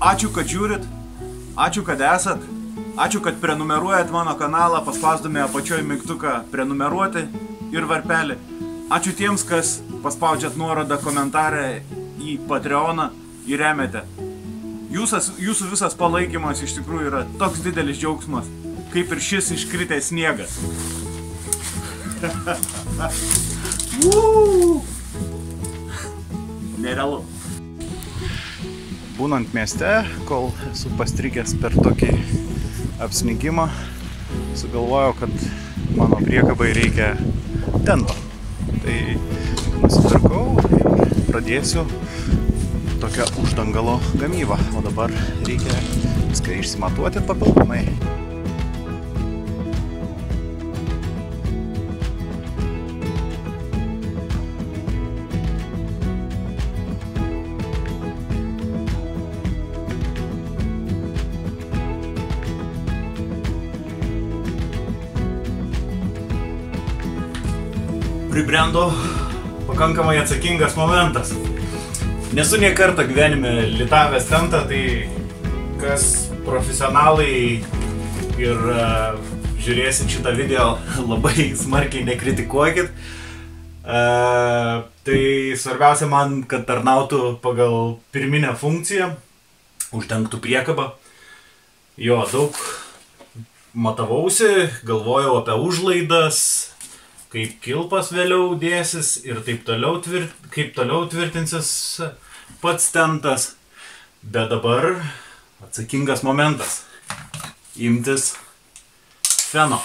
Ačiū, kad žiūrit, ačiū, kad esat, ačiū, kad prenumeruojat mano kanalą, paspausdami apačioje mygtuką prenumeruoti ir varpelį. Ačiū tiems, kas paspaudžiat nuorodą komentarę į Patreoną ir remiate. Jūsas, jūsų visas palaikymas iš tikrųjų yra toks didelis džiaugsmas, kaip ir šis iškritęs sniegas. Nerealu. Būnant mieste, kol esu pastrigęs per tokį apsnigimą, sugalvojau, kad mano priekabai reikia tento. Tai nusipirkau ir pradėsiu tokią uždangalo gamybą. O dabar reikia viską išsimatuoti papildomai. Pribrendo pakankamai atsakingas momentas. Nesu nie kartą gyvenime litavęs tentą, tai kas profesionalai ir uh, žiūrėsit šitą video labai smarkiai nekritikuokit. Uh, tai svarbiausia man, kad tarnautų pagal pirminę funkciją, uždengtų priekabą. Jo, daug matavausi, galvojau apie užlaidas, kaip kilpas vėliau dėsis ir taip toliau, tvirt, kaip toliau tvirtinsis pats tentas. Bet dabar atsakingas momentas imtis feno.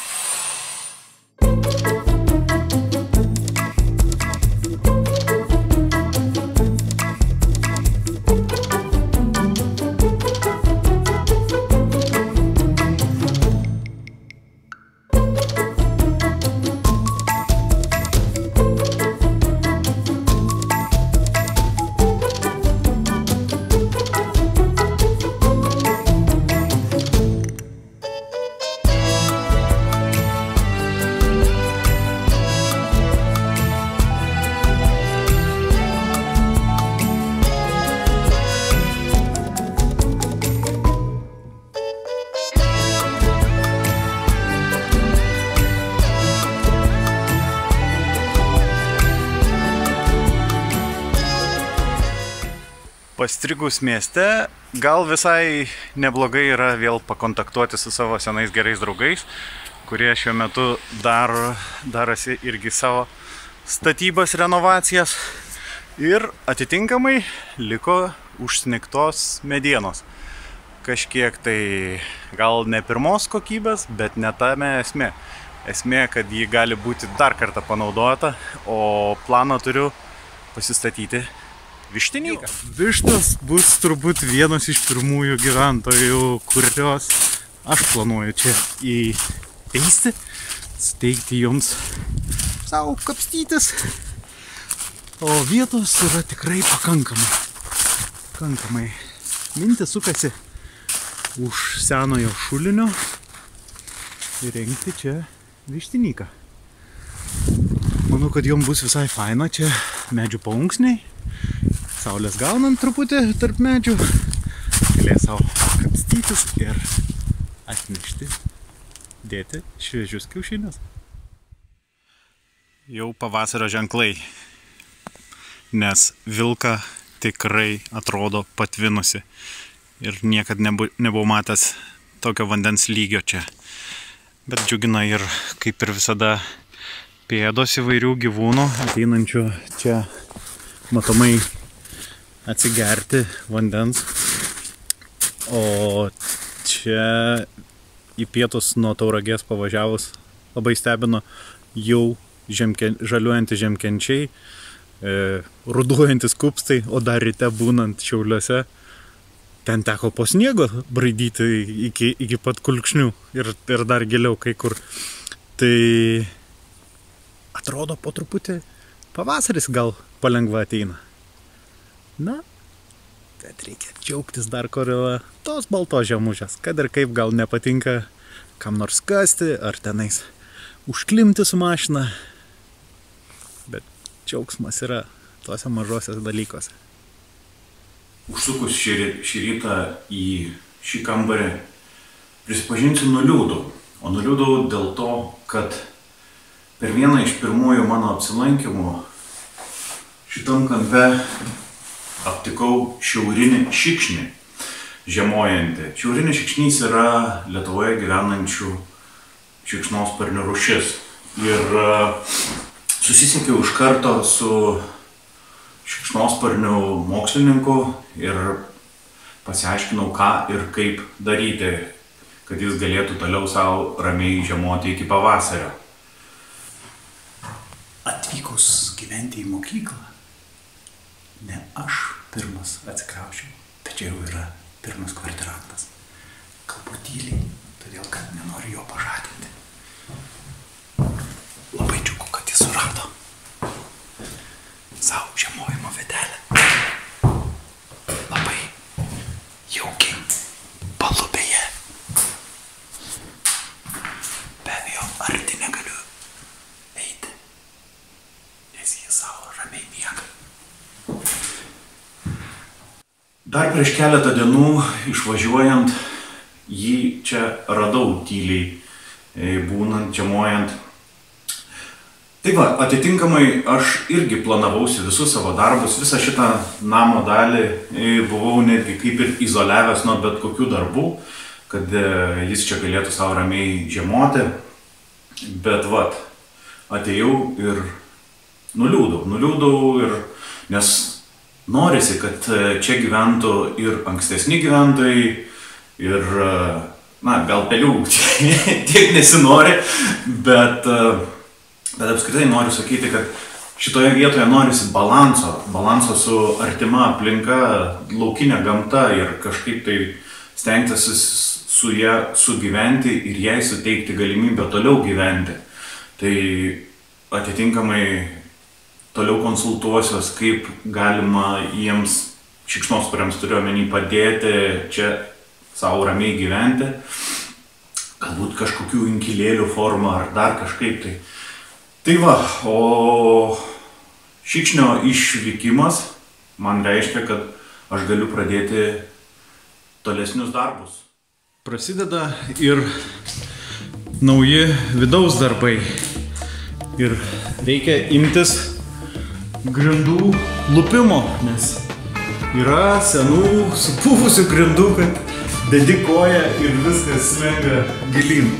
Pastrigus mieste, gal visai neblogai yra vėl pakontaktuoti su savo senais gerais draugais, kurie šiuo metu daro, darosi irgi savo statybas, renovacijas ir atitinkamai liko užsniktos medienos. Kažkiek tai gal ne pirmos kokybės, bet ne tame esmė. Esmė, kad ji gali būti dar kartą panaudota, o planą turiu pasistatyti vištininką. Vištas bus turbūt vienas iš pirmųjų gyventojų, kurios aš planuoju čia įeisti, suteikti jums savo kapstytis. O vietos yra tikrai pakankamai. Pakankamai. Mintis sukasi už senojo šulinio įrengti čia vištinyką. Manau, kad jom bus visai faina čia medžių paunksniai. Saulės gaunant truputį tarp medžių. Galės savo kapstytis ir atnešti, dėti šviežius kiaušinius. Jau pavasario ženklai, nes vilka tikrai atrodo patvinusi ir niekad nebu, nebuvau matęs tokio vandens lygio čia. Bet džiugina ir kaip ir visada pėdos įvairių gyvūnų ateinančių čia matomai atsigerti vandens. O čia į pietus nuo tauragės pavažiavus labai stebino jau žemken, žaliuojantys žemkenčiai, e, ruduojantis kupstai, o dar ryte būnant šiauliuose ten teko po sniego braidyti iki, iki pat kulkšnių ir, ir dar giliau kai kur. Tai atrodo po truputį pavasaris gal palengva ateina. Na, bet reikia džiaugtis dar kurio tos baltos žemužės, kad ir kaip gal nepatinka kam nors kasti ar tenais užklimti su mašina. Bet džiaugsmas yra tuose mažosios dalykuose. užsukus šį, šį rytą į šį kambarį, prisipažinsiu, nuliūdau. O nuliūdau dėl to, kad per vieną iš pirmųjų mano apsilankimų šitam kampe aptikau šiaurinį šikšnį žiemojantį. Šiaurinis šikšnys yra Lietuvoje gyvenančių šikšnosparnių rušis. Ir e, susisiekiau iš karto su šikšnosparnių mokslininku ir pasiaiškinau, ką ir kaip daryti, kad jis galėtų toliau savo ramiai žiemoti iki pavasario. Atvykus gyventi į mokyklą, ne aš pirmas atsikraučiau, tačiau yra pirmas kvartirantas. Kalbu tyliai, todėl kad nenoriu jo pažadinti. Labai džiugu, kad jis surado savo žiemojimo vietelę. Labai jaukiai palubėje. Be abejo, arti negaliu eiti, nes jis savo ramiai miega. Dar prieš keletą dienų išvažiuojant jį čia radau tyliai, e, būnant, čiamojant. Tai va, atitinkamai aš irgi planavausi visus savo darbus, visą šitą namo dalį e, buvau netgi kaip ir izoliavęs nuo bet kokių darbų, kad e, jis čia galėtų savo ramiai žiemoti. Bet va, atėjau ir nuliūdau, nuliūdau ir nes norisi, kad e, čia gyventų ir ankstesni gyventojai, ir, e, na, gal pelių tiek nesinori, bet, e, bet apskritai noriu sakyti, kad šitoje vietoje norisi balanso, balanso su artima aplinka, laukinė gamta ir kažkaip tai stengtis su ją sugyventi ir jai suteikti galimybę toliau gyventi. Tai atitinkamai toliau konsultuosios, kaip galima jiems šikšnospariams turiu omeny padėti čia savo ramiai gyventi, galbūt kažkokių inkilėlių formą ar dar kažkaip tai. Tai va, o šikšnio išvykimas man reiškia, kad aš galiu pradėti tolesnius darbus. Prasideda ir nauji vidaus darbai. Ir reikia imtis grindų lupimo, nes yra senų supuvusių grindų, kad dedikoja ir viskas smenga gilin.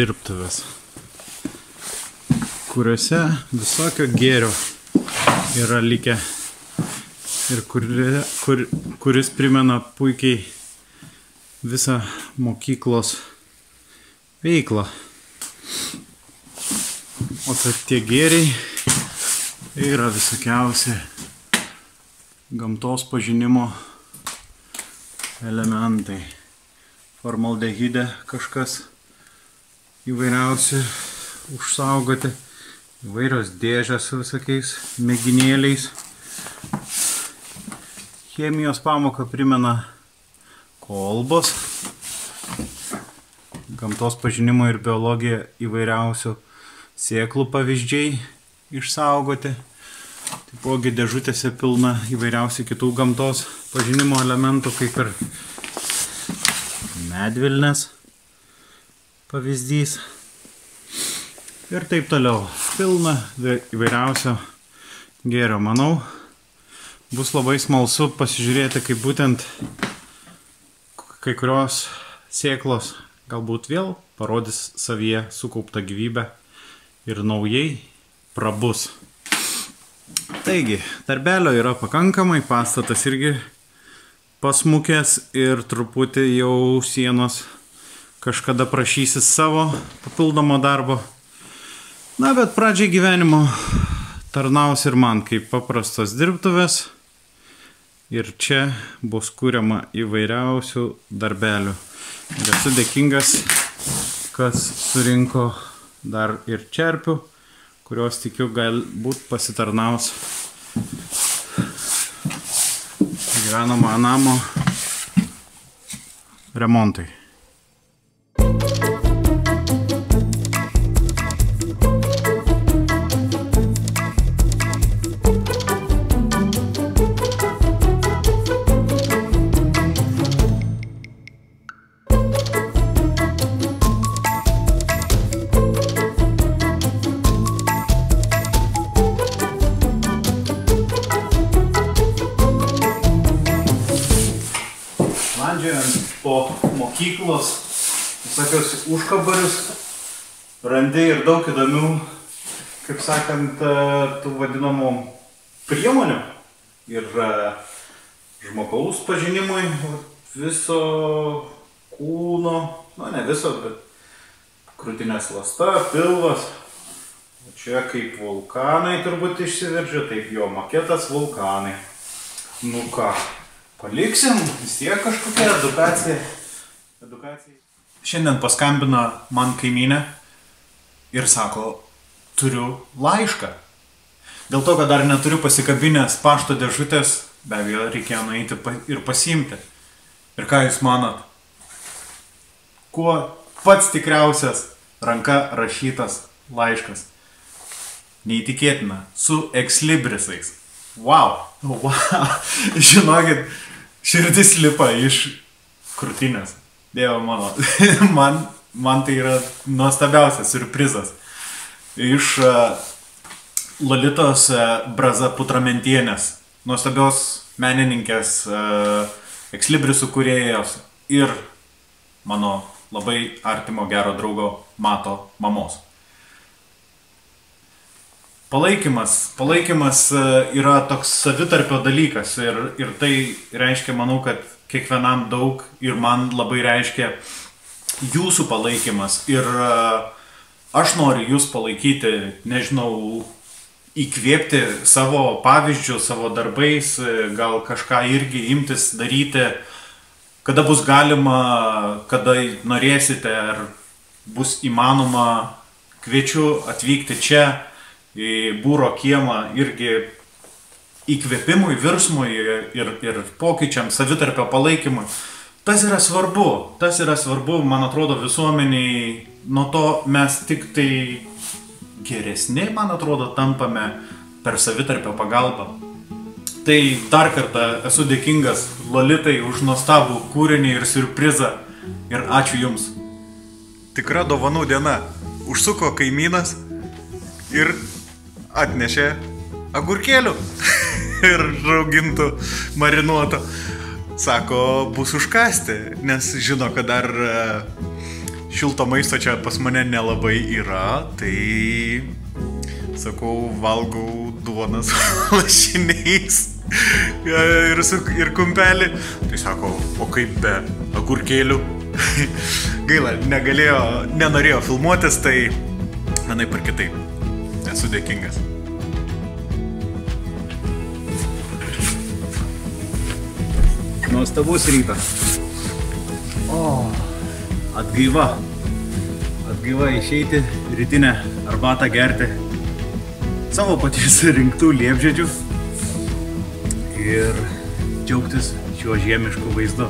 Dirbtuvės, kuriuose visokio gėrio yra likę ir kuri, kur, kuris primena puikiai visą mokyklos veiklą. O tad tie gėriai yra visokiausi gamtos pažinimo elementai. Formaldehide kažkas įvairiausi užsaugoti, įvairios dėžės su visokiais mėginėliais. Chemijos pamoką primena kolbos, gamtos pažinimo ir biologija įvairiausių sėklų pavyzdžiai išsaugoti. Taipogi dėžutėse pilna įvairiausių kitų gamtos pažinimo elementų, kaip ir medvilnės pavyzdys. Ir taip toliau. Pilna įvairiausio gėrio. Manau, bus labai smalsu pasižiūrėti, kaip būtent kai kurios sėklos galbūt vėl parodys savyje sukauptą gyvybę ir naujai prabus. Taigi, darbelio yra pakankamai, pastatas irgi pasmukęs ir truputį jau sienos kažkada prašysis savo papildomo darbo. Na, bet pradžiai gyvenimo tarnaus ir man kaip paprastos dirbtuvės. Ir čia bus kūriama įvairiausių darbelių. Ir esu dėkingas, kas surinko dar ir čerpių, kurios tikiu galbūt pasitarnaus gyvenamo namo remontui. Landžiojant po mokyklos, visokius užkabarius, randi ir daug įdomių, kaip sakant, e, tų vadinamų priemonių ir e, žmogaus pažinimui viso kūno, nu ne viso, bet krūtinės lasta, pilvas. Čia kaip vulkanai turbūt išsiveržia, taip jo maketas vulkanai. Nu ką, paliksim, vis tiek kažkokia edukacija. edukacija. Šiandien paskambina man kaimynė ir sako, turiu laišką. Dėl to, kad dar neturiu pasikabinęs pašto dėžutės, be abejo, reikėjo nueiti ir pasiimti. Ir ką jūs manot? Kuo pats tikriausias ranka rašytas laiškas? Neįtikėtina, su ekslibrisais. Wow, wow, žinokit, širdis lipa iš krūtinės. Dievo mano, man, man tai yra nuostabiausias surprizas. Iš uh, Lolitos uh, Braza Putramentienės, nuostabios menininkės, ekslibrisų kūrėjos ir mano labai artimo gero draugo Mato mamos. Palaikymas. Palaikymas e, yra toks savitarpio dalykas ir, ir tai reiškia, manau, kad kiekvienam daug ir man labai reiškia jūsų palaikymas. Ir e, aš noriu jūs palaikyti, nežinau, įkvėpti savo pavyzdžių, savo darbais, e, gal kažką irgi imtis daryti, kada bus galima, kada norėsite, ar bus įmanoma, kviečiu atvykti čia į būro kiemą irgi įkvėpimui, virsmui ir, ir pokyčiam, savitarpio palaikymui. Tas yra svarbu, tas yra svarbu, man atrodo, visuomeniai, nuo to mes tik tai geresni, man atrodo, tampame per savitarpio pagalbą. Tai dar kartą esu dėkingas Lolitai už nuostabų kūrinį ir surprizą ir ačiū Jums. Tikra dovanų diena. Užsuko kaimynas ir atnešė agurkėlių ir raugintų marinuoto. Sako, bus užkasti, nes žino, kad dar e, šilto maisto čia pas mane nelabai yra, tai sakau, valgau duonas lašiniais ir, su, ir kumpelį. Tai sako, o kaip be agurkėlių? Gaila, negalėjo, nenorėjo filmuotis, tai vienaip ar kitaip. Esu dėkingas. Nuostabus rytas. O, atgaiva. Atgaiva išeiti, rytinę arbatą gerti. Savo paties rinktų liepžiedžių. Ir džiaugtis šiuo žiemišku vaizdu.